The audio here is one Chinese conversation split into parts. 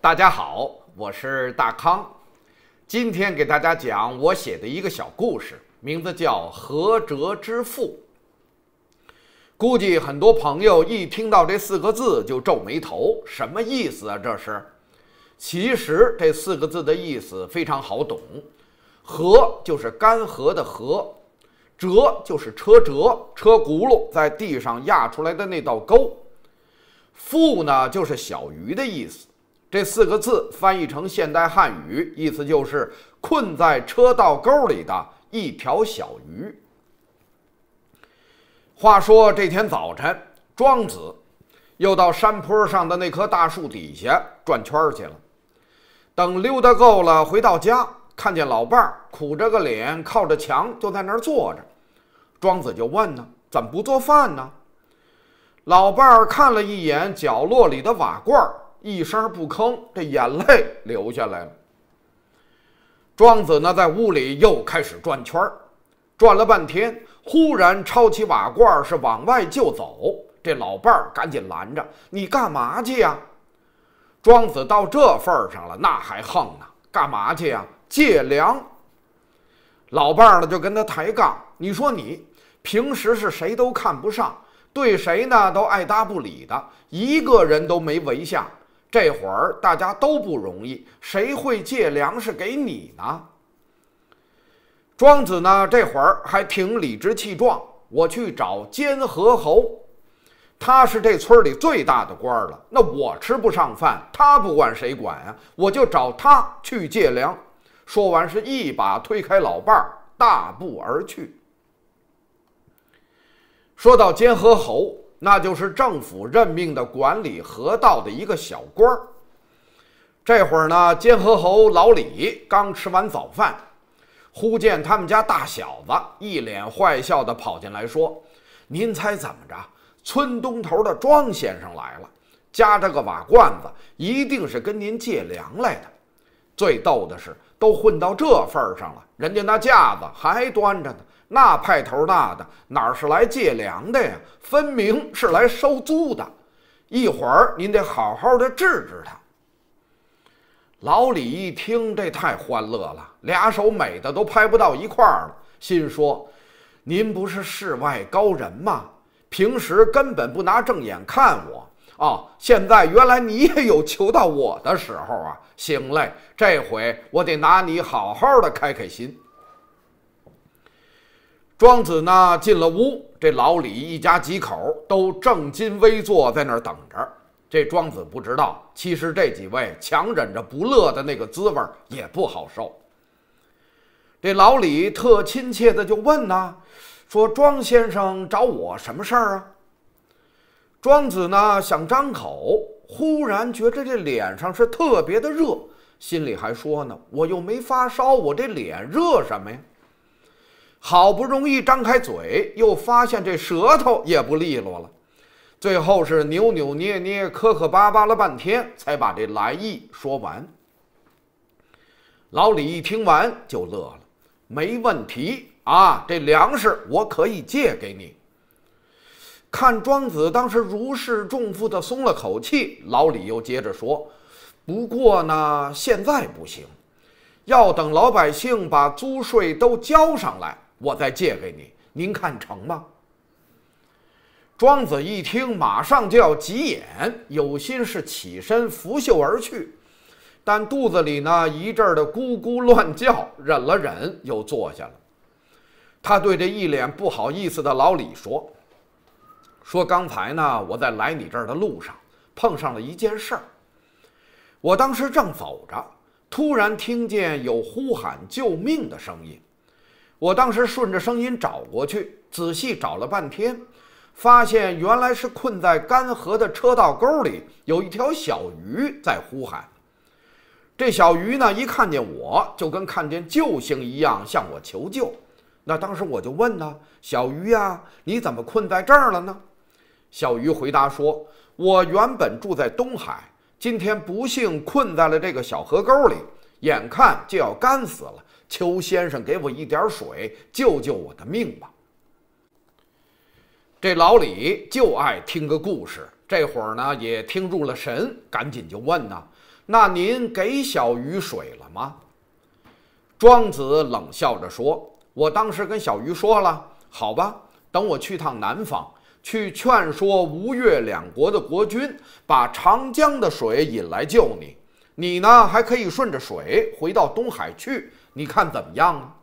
大家好，我是大康，今天给大家讲我写的一个小故事，名字叫《何哲之父》。估计很多朋友一听到这四个字就皱眉头，什么意思啊？这是？其实这四个字的意思非常好懂，“河”就是干涸的“涸”，“辙”就是车辙，车轱辘在地上压出来的那道沟，“父”呢就是小鱼的意思。这四个字翻译成现代汉语，意思就是困在车道沟里的一条小鱼。话说这天早晨，庄子又到山坡上的那棵大树底下转圈去了。等溜达够了，回到家，看见老伴儿苦着个脸靠着墙就在那儿坐着。庄子就问呢：“怎么不做饭呢？”老伴儿看了一眼角落里的瓦罐儿。一声不吭，这眼泪流下来了。庄子呢，在屋里又开始转圈儿，转了半天，忽然抄起瓦罐，是往外就走。这老伴儿赶紧拦着：“你干嘛去呀？”庄子到这份儿上了，那还横呢？干嘛去呀？借粮。老伴儿呢，就跟他抬杠：“你说你平时是谁都看不上，对谁呢都爱搭不理的，一个人都没围下。”这会儿大家都不容易，谁会借粮食给你呢？庄子呢？这会儿还挺理直气壮。我去找监河侯，他是这村里最大的官了。那我吃不上饭，他不管谁管啊？我就找他去借粮。说完，是一把推开老伴儿，大步而去。说到监河侯。那就是政府任命的管理河道的一个小官儿。这会儿呢，监河侯老李刚吃完早饭，忽见他们家大小子一脸坏笑地跑进来，说：“您猜怎么着？村东头的庄先生来了，夹着个瓦罐子，一定是跟您借粮来的。最逗的是，都混到这份儿上了，人家那架子还端着呢。”那派头大的哪是来借粮的呀？分明是来收租的。一会儿您得好好的治治他。老李一听，这太欢乐了，俩手美的都拍不到一块儿了，心说：“您不是世外高人吗？平时根本不拿正眼看我啊！现在原来你也有求到我的时候啊！行嘞，这回我得拿你好好的开开心。”庄子呢进了屋，这老李一家几口都正襟危坐在那儿等着。这庄子不知道，其实这几位强忍着不乐的那个滋味也不好受。这老李特亲切的就问呢，说：“庄先生找我什么事儿啊？”庄子呢想张口，忽然觉着这脸上是特别的热，心里还说呢：“我又没发烧，我这脸热什么呀？”好不容易张开嘴，又发现这舌头也不利落了，最后是扭扭捏捏、磕磕巴巴了半天，才把这来意说完。老李一听完就乐了，没问题啊，这粮食我可以借给你。看庄子当时如释重负的松了口气，老李又接着说：“不过呢，现在不行，要等老百姓把租税都交上来。”我再借给你，您看成吗？庄子一听，马上就要急眼，有心是起身拂袖而去，但肚子里呢一阵的咕咕乱叫，忍了忍，又坐下了。他对这一脸不好意思的老李说：“说刚才呢，我在来你这儿的路上碰上了一件事儿。我当时正走着，突然听见有呼喊救命的声音。”我当时顺着声音找过去，仔细找了半天，发现原来是困在干涸的车道沟里，有一条小鱼在呼喊。这小鱼呢，一看见我就跟看见救星一样，向我求救。那当时我就问呢：“小鱼呀，你怎么困在这儿了呢？”小鱼回答说：“我原本住在东海，今天不幸困在了这个小河沟里，眼看就要干死了。”求先生给我一点水，救救我的命吧。这老李就爱听个故事，这会儿呢也听入了神，赶紧就问呢：“那您给小鱼水了吗？”庄子冷笑着说：“我当时跟小鱼说了，好吧，等我去趟南方，去劝说吴越两国的国君，把长江的水引来救你。你呢，还可以顺着水回到东海去，你看怎么样啊？”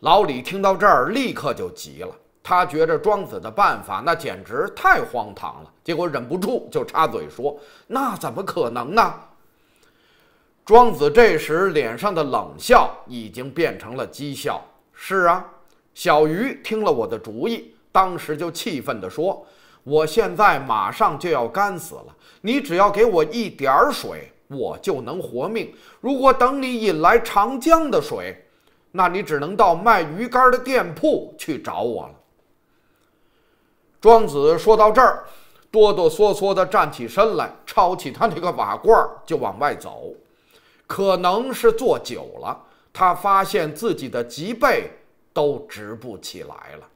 老李听到这儿，立刻就急了。他觉着庄子的办法那简直太荒唐了，结果忍不住就插嘴说：“那怎么可能呢？”庄子这时脸上的冷笑已经变成了讥笑。是啊，小鱼听了我的主意，当时就气愤地说：“我现在马上就要干死了，你只要给我一点儿水，我就能活命。如果等你引来长江的水，那你只能到卖鱼竿的店铺去找我了。”庄子说到这儿，哆哆嗦嗦地站起身来，抄起他那个瓦罐就往外走。可能是坐久了，他发现自己的脊背都直不起来了。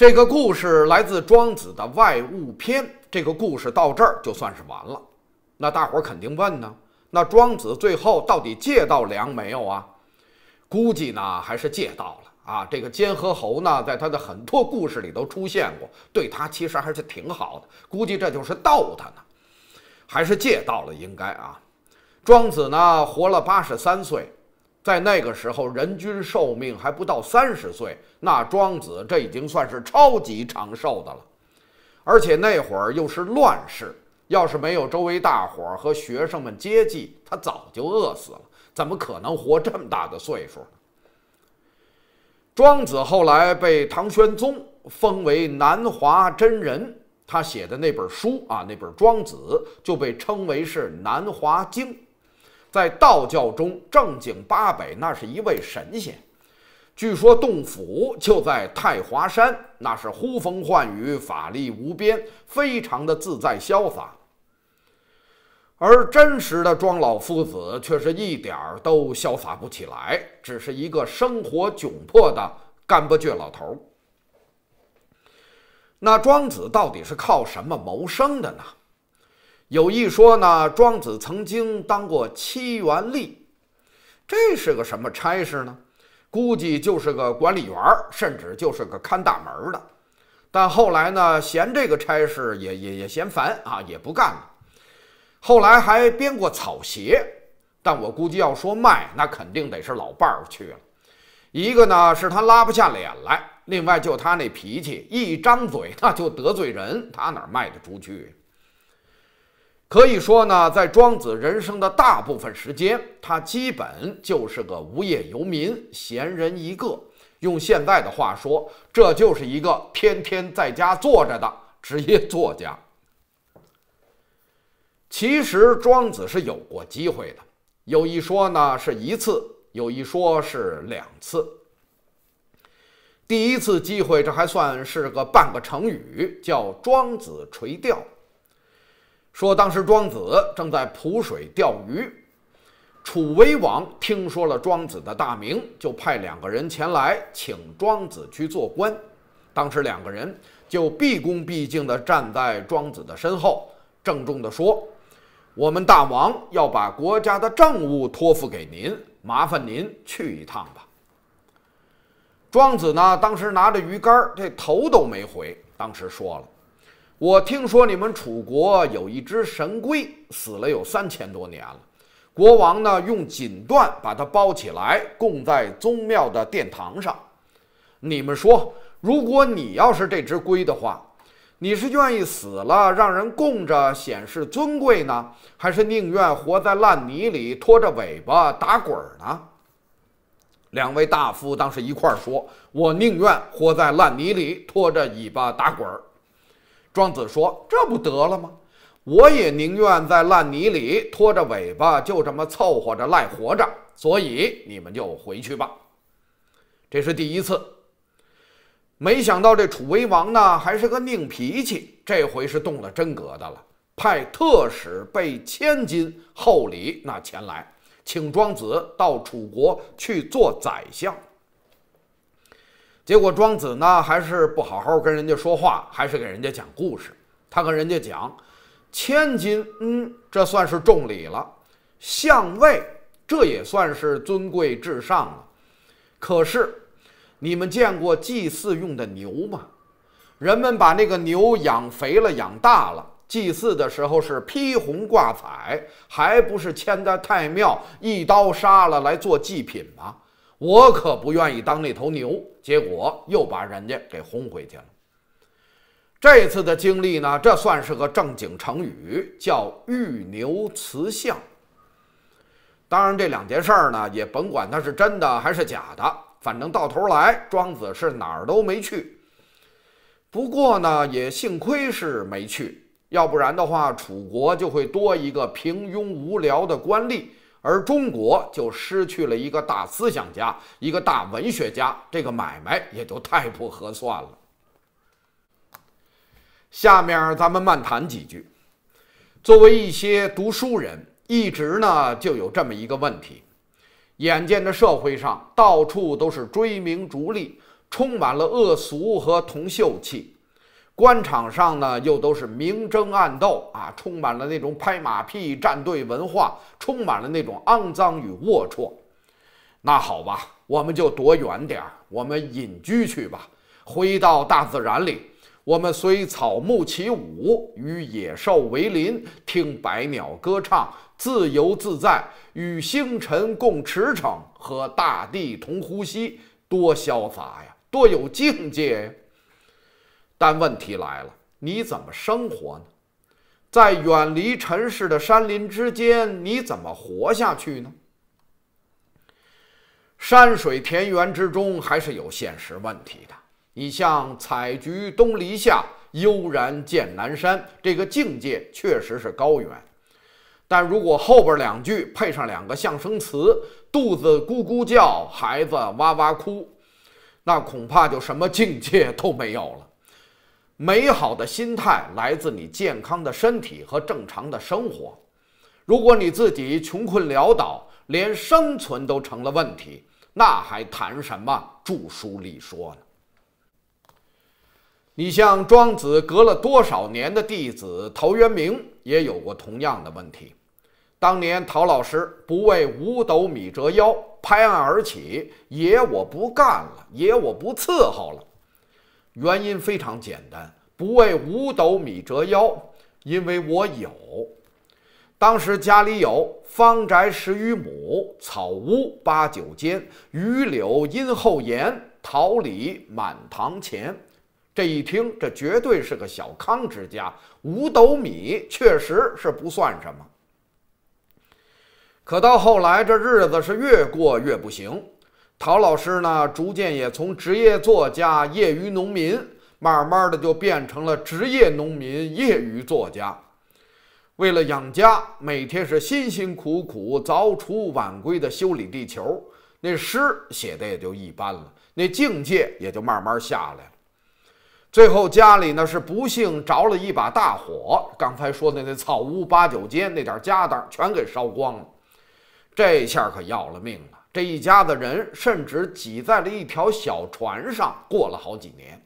这个故事来自庄子的《外物篇》。这个故事到这儿就算是完了。那大伙儿肯定问呢：那庄子最后到底借到粮没有啊？估计呢还是借到了。啊，这个监和侯呢，在他的很多故事里都出现过，对他其实还是挺好的。估计这就是逗他呢，还是借到了应该啊。庄子呢，活了八十三岁，在那个时候人均寿命还不到三十岁，那庄子这已经算是超级长寿的了。而且那会儿又是乱世，要是没有周围大伙儿和学生们接济，他早就饿死了，怎么可能活这么大的岁数？庄子后来被唐玄宗封为南华真人，他写的那本书啊，那本《庄子》就被称为是南华经，在道教中正经八百，那是一位神仙。据说洞府就在太华山，那是呼风唤雨，法力无边，非常的自在潇洒。而真实的庄老夫子却是一点儿都潇洒不起来，只是一个生活窘迫的干巴倔老头儿。那庄子到底是靠什么谋生的呢？有一说呢，庄子曾经当过七元吏，这是个什么差事呢？估计就是个管理员，甚至就是个看大门的。但后来呢，嫌这个差事也也也嫌烦啊，也不干了。后来还编过草鞋，但我估计要说卖，那肯定得是老伴儿去了。一个呢是他拉不下脸来，另外就他那脾气，一张嘴那就得罪人，他哪卖得出去？可以说呢，在庄子人生的大部分时间，他基本就是个无业游民、闲人一个。用现在的话说，这就是一个天天在家坐着的职业作家。其实庄子是有过机会的，有一说呢是一次，有一说是两次。第一次机会，这还算是个半个成语，叫“庄子垂钓”。说当时庄子正在濮水钓鱼，楚威王听说了庄子的大名，就派两个人前来请庄子去做官。当时两个人就毕恭毕敬地站在庄子的身后，郑重地说。我们大王要把国家的政务托付给您，麻烦您去一趟吧。庄子呢，当时拿着鱼竿，这头都没回。当时说了：“我听说你们楚国有一只神龟，死了有三千多年了。国王呢，用锦缎把它包起来，供在宗庙的殿堂上。你们说，如果你要是这只龟的话？”你是愿意死了让人供着显示尊贵呢，还是宁愿活在烂泥里拖着尾巴打滚呢？两位大夫当时一块儿说：“我宁愿活在烂泥里拖着尾巴打滚儿。”庄子说：“这不得了吗？我也宁愿在烂泥里拖着尾巴就这么凑合着赖活着。所以你们就回去吧。”这是第一次。没想到这楚威王呢，还是个拧脾气，这回是动了真格的了，派特使备千金厚礼那前来，请庄子到楚国去做宰相。结果庄子呢，还是不好好跟人家说话，还是给人家讲故事。他跟人家讲，千金，嗯，这算是重礼了；相位，这也算是尊贵至上了。可是，你们见过祭祀用的牛吗？人们把那个牛养肥了、养大了，祭祀的时候是披红挂彩，还不是牵在太庙一刀杀了来做祭品吗？我可不愿意当那头牛，结果又把人家给轰回去了。这次的经历呢，这算是个正经成语，叫遇牛辞相。当然，这两件事儿呢，也甭管它是真的还是假的，反正到头来，庄子是哪儿都没去。不过呢，也幸亏是没去，要不然的话，楚国就会多一个平庸无聊的官吏，而中国就失去了一个大思想家、一个大文学家，这个买卖也就太不合算了。下面咱们漫谈几句。作为一些读书人，一直呢就有这么一个问题：眼见着社会上到处都是追名逐利。充满了恶俗和铜臭气，官场上呢又都是明争暗斗啊，充满了那种拍马屁、站队文化，充满了那种肮脏与龌龊。那好吧，我们就躲远点儿，我们隐居去吧，回到大自然里，我们随草木起舞，与野兽为邻，听百鸟歌唱，自由自在，与星辰共驰骋，和大地同呼吸，多潇洒呀！多有境界，但问题来了，你怎么生活呢？在远离尘世的山林之间，你怎么活下去呢？山水田园之中，还是有现实问题的。你像“采菊东篱下，悠然见南山”，这个境界确实是高远，但如果后边两句配上两个象声词，“肚子咕咕叫，孩子哇哇哭”。那恐怕就什么境界都没有了。美好的心态来自你健康的身体和正常的生活。如果你自己穷困潦倒，连生存都成了问题，那还谈什么著书立说呢？你像庄子隔了多少年的弟子陶渊明，也有过同样的问题。当年陶老师不为五斗米折腰，拍案而起，爷我不干了，爷我不伺候了。原因非常简单，不为五斗米折腰，因为我有。当时家里有方宅十余亩，草屋八九间，榆柳荫后檐，桃李满堂前。这一听，这绝对是个小康之家，五斗米确实是不算什么。可到后来，这日子是越过越不行。陶老师呢，逐渐也从职业作家、业余农民，慢慢的就变成了职业农民、业余作家。为了养家，每天是辛辛苦苦、早出晚归的修理地球。那诗写的也就一般了，那境界也就慢慢下来了。最后家里呢是不幸着了一把大火，刚才说的那草屋八九间，那点家当全给烧光了。这下可要了命了！这一家子人甚至挤在了一条小船上，过了好几年。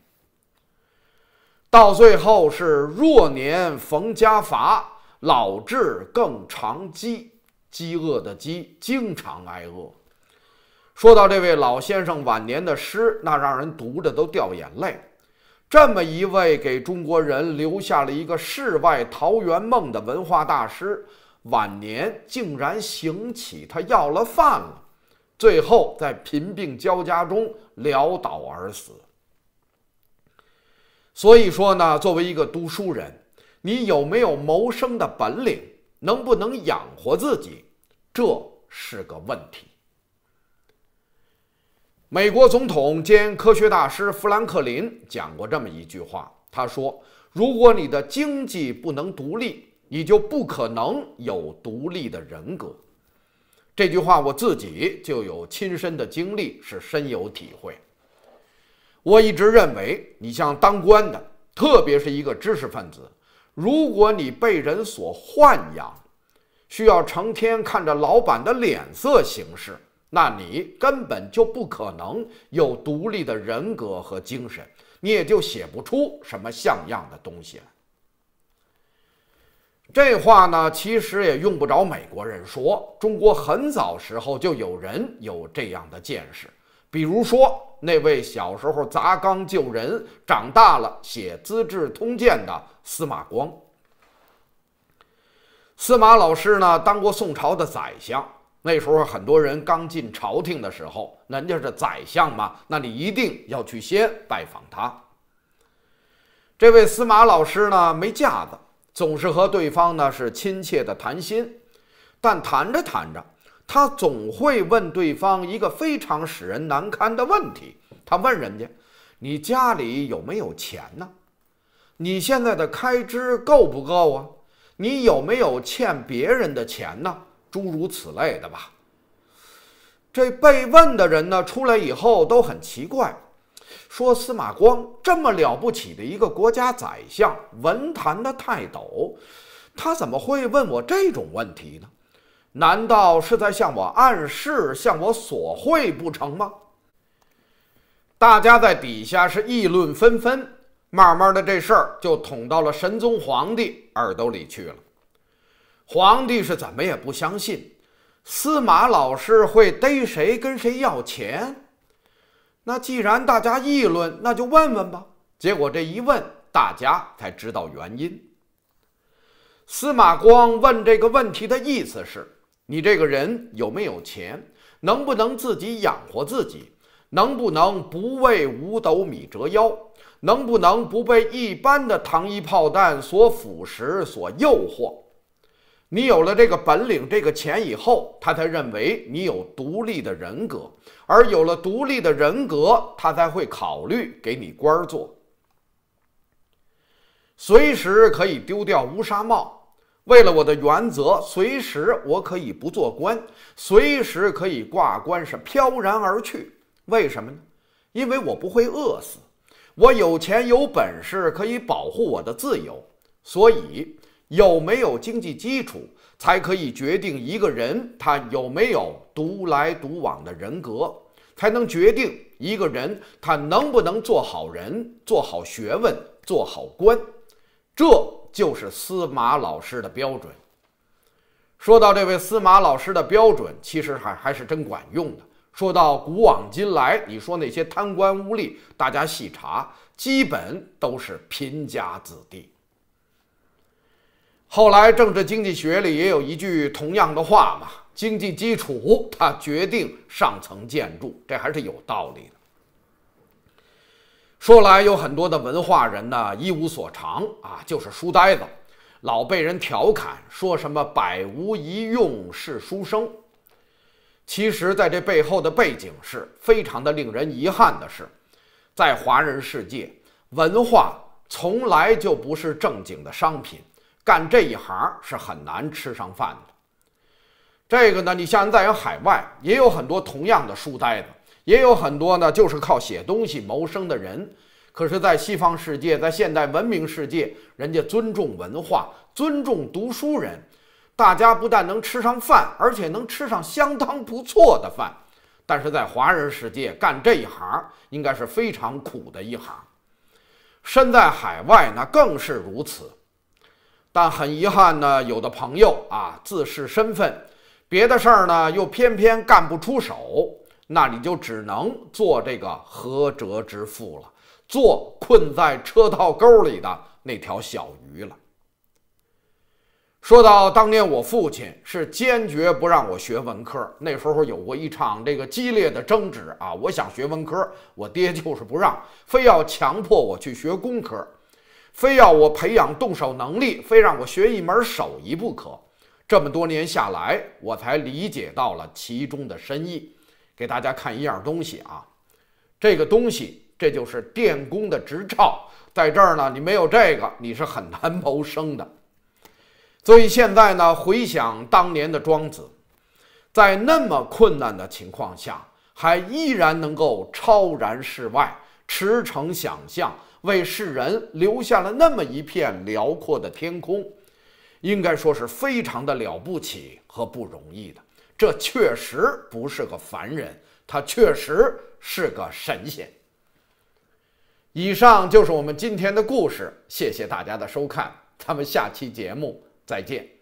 到最后是弱年逢家乏，老至更长饥，饥饿的饥，经常挨饿。说到这位老先生晚年的诗，那让人读着都掉眼泪。这么一位给中国人留下了一个世外桃源梦的文化大师。晚年竟然行乞，他要了饭了，最后在贫病交加中潦倒而死。所以说呢，作为一个读书人，你有没有谋生的本领，能不能养活自己，这是个问题。美国总统兼科学大师富兰克林讲过这么一句话，他说：“如果你的经济不能独立。”你就不可能有独立的人格。这句话我自己就有亲身的经历，是深有体会。我一直认为，你像当官的，特别是一个知识分子，如果你被人所豢养，需要成天看着老板的脸色行事，那你根本就不可能有独立的人格和精神，你也就写不出什么像样的东西来。这话呢，其实也用不着美国人说，中国很早时候就有人有这样的见识。比如说那位小时候砸缸救人，长大了写《资治通鉴》的司马光。司马老师呢，当过宋朝的宰相。那时候很多人刚进朝廷的时候，人家是宰相嘛，那你一定要去先拜访他。这位司马老师呢，没架子。总是和对方呢是亲切的谈心，但谈着谈着，他总会问对方一个非常使人难堪的问题。他问人家：“你家里有没有钱呢？你现在的开支够不够啊？你有没有欠别人的钱呢？诸如此类的吧。”这被问的人呢，出来以后都很奇怪。说司马光这么了不起的一个国家宰相，文坛的泰斗，他怎么会问我这种问题呢？难道是在向我暗示、向我索贿不成吗？大家在底下是议论纷纷，慢慢的这事儿就捅到了神宗皇帝耳朵里去了。皇帝是怎么也不相信司马老师会逮谁跟谁要钱。那既然大家议论，那就问问吧。结果这一问，大家才知道原因。司马光问这个问题的意思是：你这个人有没有钱？能不能自己养活自己？能不能不为五斗米折腰？能不能不被一般的糖衣炮弹所腐蚀、所诱惑？你有了这个本领、这个钱以后，他才认为你有独立的人格，而有了独立的人格，他才会考虑给你官做。随时可以丢掉乌纱帽，为了我的原则，随时我可以不做官，随时可以挂官是飘然而去。为什么呢？因为我不会饿死，我有钱有本事，可以保护我的自由，所以。有没有经济基础，才可以决定一个人他有没有独来独往的人格，才能决定一个人他能不能做好人、做好学问、做好官。这就是司马老师的标准。说到这位司马老师的标准，其实还还是真管用的。说到古往今来，你说那些贪官污吏，大家细查，基本都是贫家子弟。后来，政治经济学里也有一句同样的话嘛：“经济基础它决定上层建筑。”这还是有道理的。说来有很多的文化人呢，一无所长啊，就是书呆子，老被人调侃说什么“百无一用是书生”。其实，在这背后的背景是非常的令人遗憾的是，在华人世界，文化从来就不是正经的商品。干这一行是很难吃上饭的。这个呢，你像在海外也有很多同样的书呆子，也有很多呢就是靠写东西谋生的人。可是，在西方世界，在现代文明世界，人家尊重文化，尊重读书人，大家不但能吃上饭，而且能吃上相当不错的饭。但是在华人世界干这一行，应该是非常苦的一行。身在海外，那更是如此。但很遗憾呢，有的朋友啊自恃身份，别的事儿呢又偏偏干不出手，那你就只能做这个涸辙之妇了，做困在车道沟里的那条小鱼了。说到当年我父亲是坚决不让我学文科，那时候有过一场这个激烈的争执啊，我想学文科，我爹就是不让，非要强迫我去学工科。非要我培养动手能力，非让我学一门手艺不可。这么多年下来，我才理解到了其中的深意。给大家看一样东西啊，这个东西这就是电工的执照，在这儿呢，你没有这个，你是很难谋生的。所以现在呢，回想当年的庄子，在那么困难的情况下，还依然能够超然世外，驰骋想象。为世人留下了那么一片辽阔的天空，应该说是非常的了不起和不容易的。这确实不是个凡人，他确实是个神仙。以上就是我们今天的故事，谢谢大家的收看，咱们下期节目再见。